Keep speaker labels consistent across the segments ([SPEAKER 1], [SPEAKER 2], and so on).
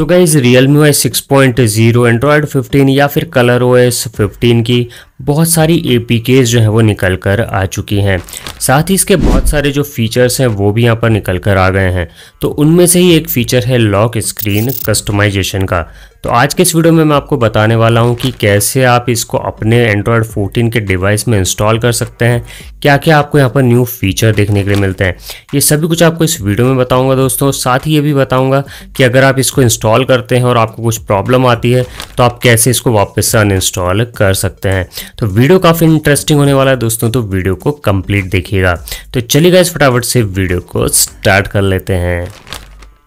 [SPEAKER 1] So guys Realme Y six point zero Android fifteen या फिर colour O S fifteen की बहुत सारी ए जो है वो निकल कर आ चुकी हैं। साथ ही इसके बहुत सारे जो फीचर्स हैं वो भी यहाँ पर निकल कर आ गए हैं। तो उनमें से ही एक फीचर है लॉक स्क्रीन कस्टमाइजेशन का। तो आज के इस वीडियो में मैं आपको बताने वाला हूँ कि कैसे आप इसको अपने एंड्रॉयड 14 के डिवाइस में इंस्टॉल कर सकते हैं। क्या क्या आपको यहाँ पर न्यू फीचर देखने के लिए मिलते हैं। ये सभी कुछ आपको इस वीडियो में बताऊँगा दोस्तों। साथ ही ये भी बताऊँगा कि अगर आप इसको इंस्टॉल करते हैं और आपको कुछ प्रॉब्लम आती है तो आप कैसे इसको वापस से अनइंस्टॉल कर सकते हैं। तो वीडियो काफ़ी इंटरेस्टिंग होने वाला है दोस्तों तो वीडियो को कंप्लीट देखिएगा। तो चलिएगा इस फटाफट से वीडियो को स्टार्ट कर लेते हैं।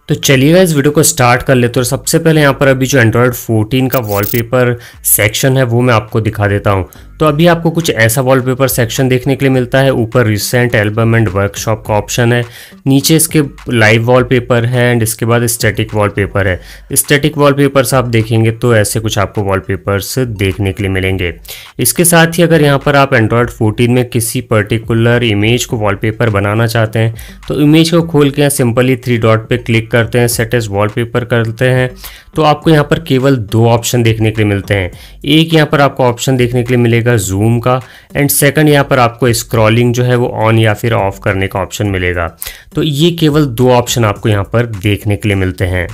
[SPEAKER 1] तो चलिएगा इस वीडियो को स्टार्ट कर लेते तो सबसे पहले यहाँ पर अभी जो एंड्रॉयड 14 का वॉलपेपर सेक्शन है, वो मैं आपको दिखा देता हूँ। तो अभी आपको कुछ ऐसा वॉलपेपर सेक्शन देखने के लिए मिलता है। ऊपर रिसेंट एल्बम एंड वर्कशॉप का ऑप्शन है। नीचे इसके लाइव वॉलपेपर है एंड इसके बाद स्टैटिक वॉलपेपर है। स्टैटिक वॉलपेपर्स आप देखेंगे तो ऐसे कुछ आपको वॉलपेपर्स देखने के लिए मिलेंगे। इसके साथ ही अगर यहाँ पर आप एंड्रॉयड 14 में किसी पर्टिकुलर इमेज को वॉलपेपर बनाना चाहते हैं तो इमेज को खोल के सिंपली थ्री डॉट पर क्लिक करते हैं सेट एज वॉलपेपर करते हैं तो आपको यहाँ पर केवल दो ऑप्शन देखने के लिए मिलते हैं। एक यहाँ पर आपको ऑप्शन देखने के लिए मिलेगा जूम का एंड सेकंड यहाँ पर आपको स्क्रॉलिंग जो है वो ऑन या फिर ऑफ़ करने का ऑप्शन मिलेगा। तो ये केवल दो ऑप्शन आपको यहाँ पर देखने के लिए मिलते हैं।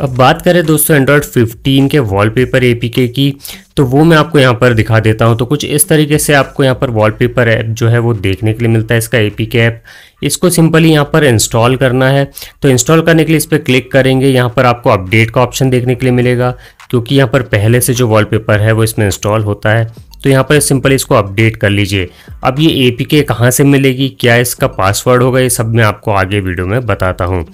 [SPEAKER 1] अब बात करें दोस्तों एंड्रॉयड 15 के वॉलपेपर एपीके की तो वो मैं आपको यहाँ पर दिखा देता हूँ। तो कुछ इस तरीके से आपको यहाँ पर वॉलपेपर ऐप जो है वो देखने के लिए मिलता है। इसका एपीके ऐप इसको सिंपली यहाँ पर इंस्टॉल करना है। तो इंस्टॉल करने के लिए इस पर क्लिक करेंगे। यहाँ पर आपको अपडेट का ऑप्शन देखने के लिए मिलेगा, क्योंकि यहाँ पर पहले से जो वॉलपेपर है वो इसमें इंस्टॉल होता है। तो यहाँ पर सिंपली इसको अपडेट कर लीजिए। अब ये ए पी के कहाँ से मिलेगी? क्या इसका पासवर्ड होगा? ये सब मैं आपको आगे वीडियो में बताता हूँ।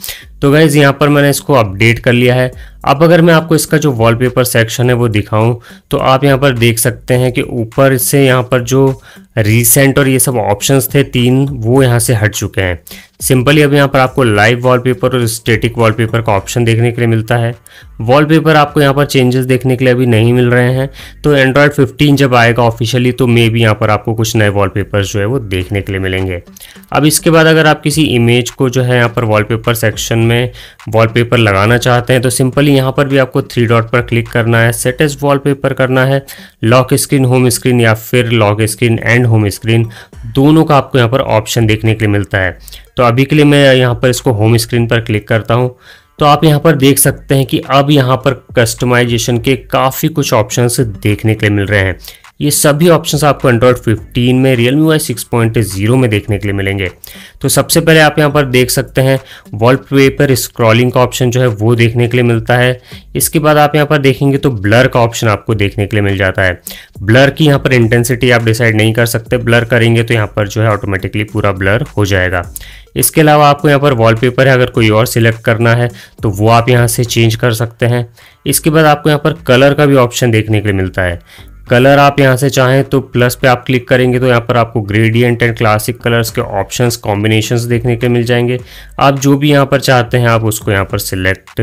[SPEAKER 1] तो गाइज़ यहाँ पर मैंने इसको अपडेट कर लिया है। अब अगर मैं आपको इसका जो वॉलपेपर सेक्शन है वो दिखाऊँ तो आप यहाँ पर देख सकते हैं कि ऊपर से यहाँ पर जो रीसेंट और ये सब ऑप्शंस थे तीन वो यहाँ से हट चुके हैं। सिंपली अब यहाँ पर आपको लाइव वॉलपेपर और स्टेटिक वॉलपेपर का ऑप्शन देखने के लिए मिलता है। वॉलपेपर आपको यहाँ पर चेंजेस देखने के लिए अभी नहीं मिल रहे हैं। तो एंड्रॉयड 15 जब आएगा ऑफिशियली तो मे भी यहाँ पर आपको कुछ नए वॉलपेपर्स जो है वो देखने के लिए मिलेंगे। अब इसके बाद अगर आप किसी इमेज को जो है यहाँ पर वॉलपेपर सेक्शन में वॉलपेपर लगाना चाहते हैं तो सिंपली यहाँ पर भी आपको थ्री डॉट पर क्लिक करना है। सेट एज वॉलपेपर करना है। लॉक स्क्रीन होम स्क्रीन या फिर lock screen and home screen दोनों का आपको यहाँ पर ऑप्शन देखने के लिए मिलता है। तो अभी के लिए मैं यहाँ पर इसको होम स्क्रीन पर क्लिक करता हूँ। तो आप यहाँ पर देख सकते हैं कि अब यहाँ पर कस्टमाइजेशन के काफ़ी कुछ ऑप्शंस देखने के लिए मिल रहे हैं। ये सभी ऑप्शंस आपको एंड्रॉयड 15 में रियल मी वाई सिक्स में देखने के लिए मिलेंगे। तो सबसे पहले आप यहाँ पर देख सकते हैं वॉलपेपर स्क्रॉलिंग का ऑप्शन जो है वो देखने के लिए मिलता है। इसके बाद आप यहाँ पर देखेंगे तो ब्लर का ऑप्शन आपको देखने के लिए मिल जाता है। ब्लर की यहाँ पर इंटेंसिटी आप डिसाइड नहीं कर सकते। ब्लर करेंगे तो यहाँ पर जो है ऑटोमेटिकली पूरा ब्लर हो जाएगा। इसके अलावा आपको यहाँ पर वॉलपेपर है, अगर कोई और सिलेक्ट करना है तो वो आप यहाँ से चेंज कर सकते हैं। इसके बाद आपको यहाँ पर कलर का भी ऑप्शन देखने के लिए मिलता है। कलर आप यहाँ से चाहें तो प्लस पे आप क्लिक करेंगे तो यहाँ पर आपको ग्रेडियंट एंड क्लासिक कलर्स के ऑप्शंस कॉम्बिनेशंस देखने के मिल जाएँगे। आप जो भी यहाँ पर चाहते हैं, आप उसको यहाँ पर सिलेक्ट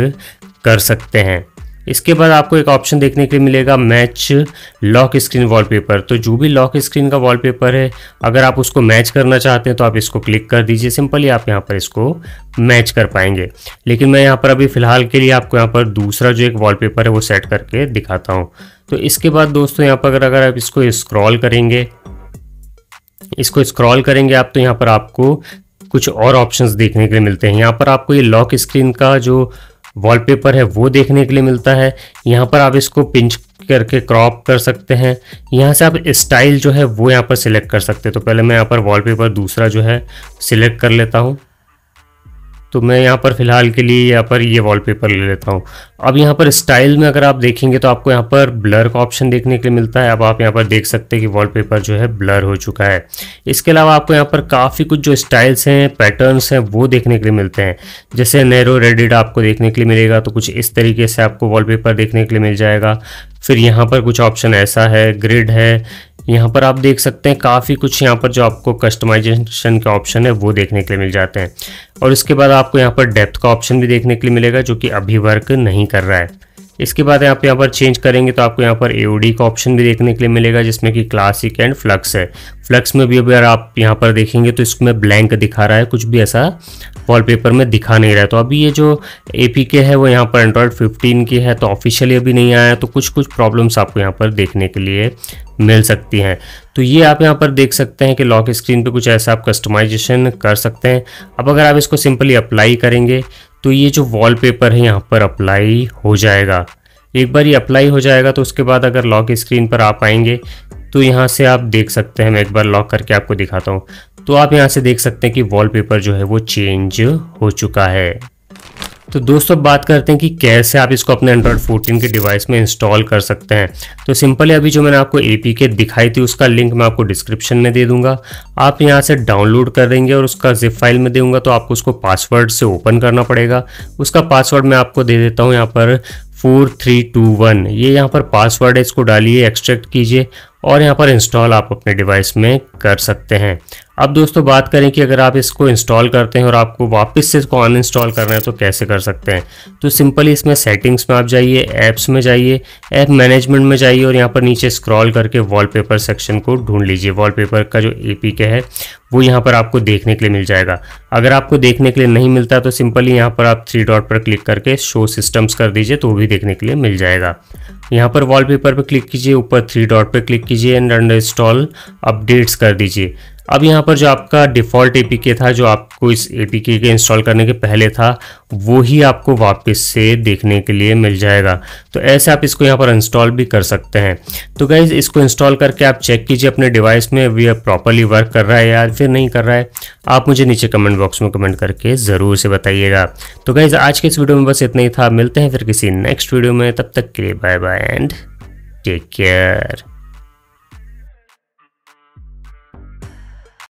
[SPEAKER 1] कर सकते हैं। इसके बाद आपको एक ऑप्शन देखने के लिए मिलेगा मैच लॉक स्क्रीन वॉलपेपर तो जो भी लॉक स्क्रीन का वॉलपेपर है, अगर आप उसको मैच करना चाहते हैं तो आप इसको क्लिक कर दीजिए। सिंपली आप यहाँ पर इसको मैच कर पाएँगे। लेकिन मैं यहाँ पर अभी फ़िलहाल के लिए आपको यहाँ पर दूसरा जो एक वॉलपेपर है, वो सेट करके दिखाता हूँ। तो इसके बाद दोस्तों यहाँ पर अगर आप इसको स्क्रॉल करेंगे, इसको स्क्रॉल करेंगे आप तो यहाँ पर आपको कुछ और ऑप्शंस देखने के लिए मिलते हैं। यहाँ पर आपको ये लॉक स्क्रीन का जो वॉलपेपर है, वो देखने के लिए मिलता है। यहाँ पर आप इसको पिंच करके क्रॉप कर सकते हैं। यहाँ से आप स्टाइल जो है, वो यहाँ पर सिलेक्ट कर सकते हैं। तो पहले मैं यहाँ पर वॉलपेपर दूसरा जो है सिलेक्ट कर लेता हूँ। तो मैं यहाँ पर फ़िलहाल के लिए यहाँ पर ये वॉलपेपर ले लेता हूँ। अब यहाँ पर स्टाइल में अगर आप देखेंगे तो आपको यहाँ पर ब्लर का ऑप्शन देखने के लिए मिलता है। अब आप यहाँ पर देख सकते हैं कि वॉलपेपर जो है ब्लर हो चुका है। इसके अलावा आपको यहाँ पर काफ़ी कुछ जो स्टाइल्स हैं पैटर्न्स हैं, वो देखने के लिए मिलते हैं। जैसे नैरो रेडिड आपको देखने के लिए मिलेगा तो कुछ इस तरीके से आपको वॉलपेपर देखने के लिए मिल जाएगा। फिर यहाँ पर कुछ ऑप्शन ऐसा है ग्रिड है यहाँ पर आप देख सकते हैं काफ़ी कुछ यहाँ पर जो आपको कस्टमाइजेशन का ऑप्शन है, वो देखने के लिए मिल जाते हैं। और इसके बाद आपको यहाँ पर डेप्थ का ऑप्शन भी देखने के लिए मिलेगा, जो कि अभी वर्क नहीं कर रहा है। इसके बाद आप यहाँ पर चेंज करेंगे तो आपको यहाँ पर एओडी का ऑप्शन भी देखने के लिए मिलेगा, जिसमें कि क्लासिक एंड फ्लक्स है। फ्लक्स में भी अगर आप यहाँ पर देखेंगे तो इसमें ब्लैंक दिखा रहा है, कुछ भी ऐसा वॉलपेपर में दिखा नहीं रहा है। तो अभी ये जो ए के है, वो यहाँ पर एंड्रॉयड 15 की है तो ऑफिशियली अभी नहीं आया तो कुछ कुछ प्रॉब्लम्स आपको यहाँ पर देखने के लिए मिल सकती हैं। तो ये आप यहाँ पर देख सकते हैं कि लॉक स्क्रीन पे कुछ ऐसा आप कस्टमाइजेशन कर सकते हैं। अब अगर आप इसको सिंपली अप्लाई करेंगे तो ये जो वॉलपेपर है यहाँ पर अप्लाई हो जाएगा। एक बार ये अप्लाई हो जाएगा तो उसके बाद अगर लॉक स्क्रीन पर आप आएँगे तो यहाँ से आप देख सकते हैं, मैं एक बार लॉक करके आपको दिखाता हूँ। तो आप यहाँ से देख सकते हैं कि वॉलपेपर जो है वो चेंज हो चुका है। तो दोस्तों बात करते हैं कि कैसे आप इसको अपने एंड्रॉयड 14 के डिवाइस में इंस्टॉल कर सकते हैं। तो सिंपली अभी जो मैंने आपको ए दिखाई थी, उसका लिंक मैं आपको डिस्क्रिप्शन में दे दूँगा। आप यहाँ से डाउनलोड कर देंगे और उसका जिप फ़ाइल में दूँगा तो आपको उसको पासवर्ड से ओपन करना पड़ेगा। उसका पासवर्ड मैं आपको दे देता हूँ यहाँ पर फोर थ्री टू वन ये यहाँ पर पासवर्ड है, इसको डालिए एक्सट्रैक्ट कीजिए और यहाँ पर इंस्टॉल आप अपने डिवाइस में कर सकते हैं। अब दोस्तों बात करें कि अगर आप इसको इंस्टॉल करते हैं और आपको वापस से इसको अनइंस्टॉल करना है तो कैसे कर सकते हैं? तो सिंपली इसमें सेटिंग्स में आप जाइए ऐप्स में जाइए ऐप मैनेजमेंट में जाइए और यहाँ पर नीचे स्क्रॉल करके वॉलपेपर सेक्शन को ढूंढ लीजिए। वॉलपेपर का जो ए के है, वो यहाँ पर आपको देखने के लिए मिल जाएगा। अगर आपको देखने के लिए नहीं मिलता तो सिंपली यहाँ पर आप थ्री डॉट पर क्लिक करके शो सिस्टम्स कर दीजिए तो वो भी देखने के लिए मिल जाएगा। यहाँ पर वॉलपेपर पर क्लिक कीजिए, ऊपर थ्री डॉट पर क्लिक कीजिए एंड अंडर इंस्टॉल अपडेट्स कर दीजिए। अब यहाँ पर जो आपका डिफ़ॉल्ट ए था, जो आपको इस ए के इंस्टॉल करने के पहले था वो ही आपको वापस से देखने के लिए मिल जाएगा। तो ऐसे आप इसको यहाँ पर इंस्टॉल भी कर सकते हैं। तो गाइज़ इसको इंस्टॉल करके आप चेक कीजिए अपने डिवाइस में, वी प्रॉपरली वर्क कर रहा है या फिर नहीं कर रहा है। आप मुझे नीचे कमेंट बॉक्स में कमेंट करके ज़रूर से बताइएगा। तो गाइज़ आज के इस वीडियो में बस इतना ही था। मिलते हैं फिर किसी नेक्स्ट वीडियो में। तब तक के लिए bye bye and take care